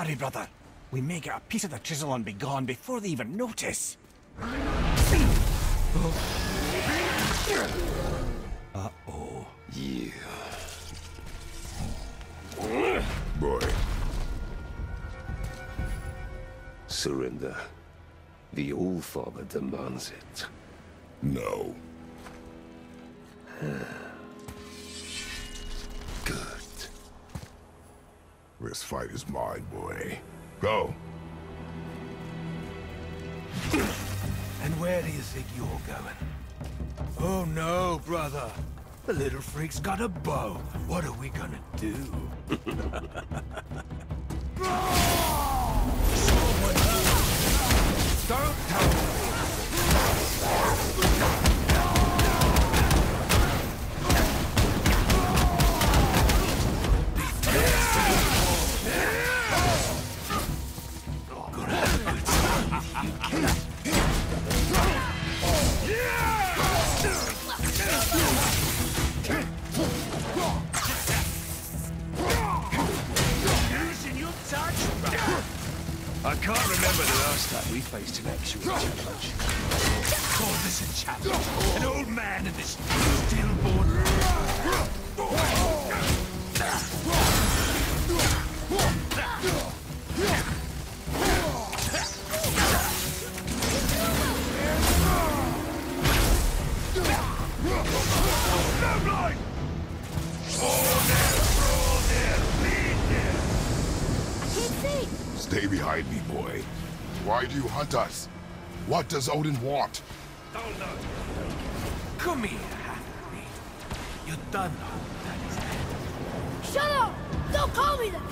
Hurry, brother. We may get a piece of the chisel and be gone before they even notice. Uh-oh. Yeah. Boy. Surrender. The All-Father demands it. No. This fight is mine, boy. Go. And where do you think you're going? Oh no, brother. The little freak's got a bow. What are we gonna do? Don't me. Last time we faced an actual challenge. Call this a challenge. An old man and this stillborn... Stay behind me, boy. Why do you hunt us? What does Odin want? Come here, half-breed. You done know that is that. Shut up! Don't call me that!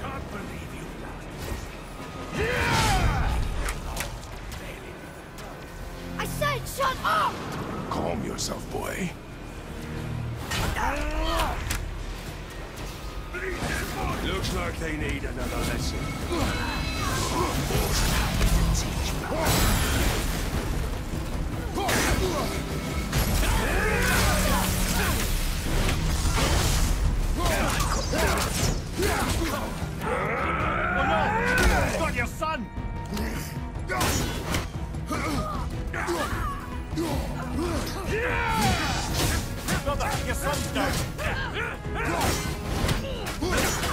Can't believe you've done I said shut up! Calm yourself, boy. Looks like they need another lesson. Got your son! Brother, your son's down. Your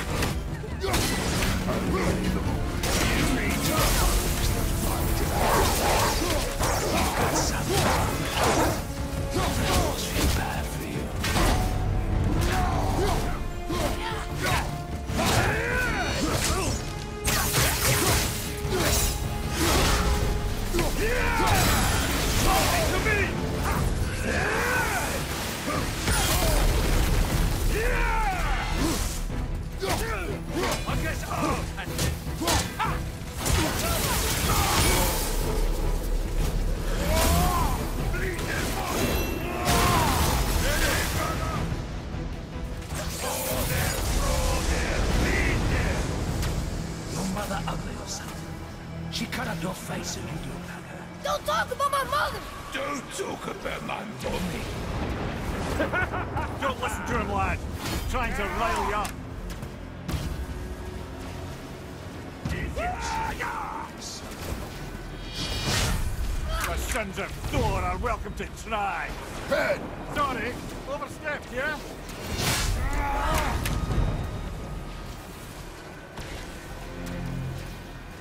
She cut up your face and you look like her. Don't talk about my mother! Don't talk about my mommy. Don't listen to him, lad. He's trying to rile you up. The sons of Thor are welcome to try. Head! Sorry, overstepped, yeah?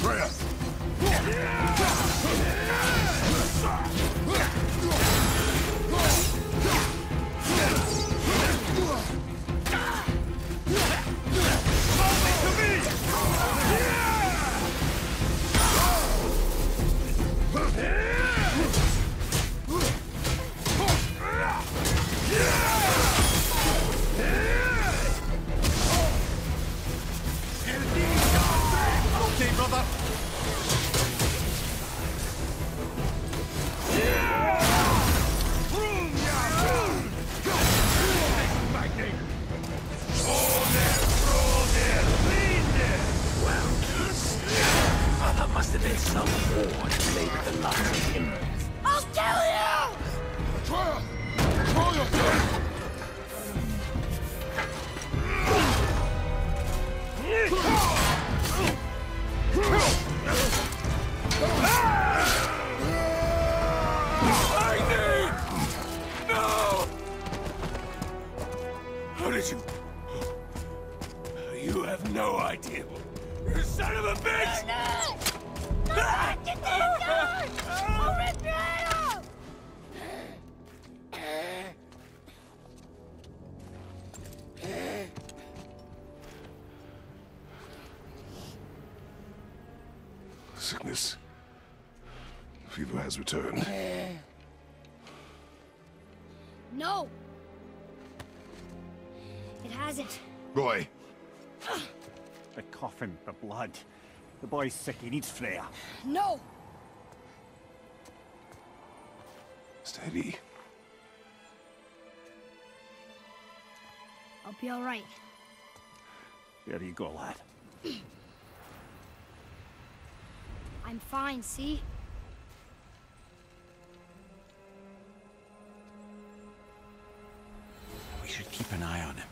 Shut up, some war to the likes of him. I'll kill you! Trial! Trial! How did you... You have no idea. You son of a bitch! Get these guys! I'll rip your head off! Sickness. Fever has returned. No! It hasn't. Roy, The coffin, the blood. The boy's sick, he needs Freya. No! Steady. I'll be alright. There you go, lad. I'm fine, see? We should keep an eye on him.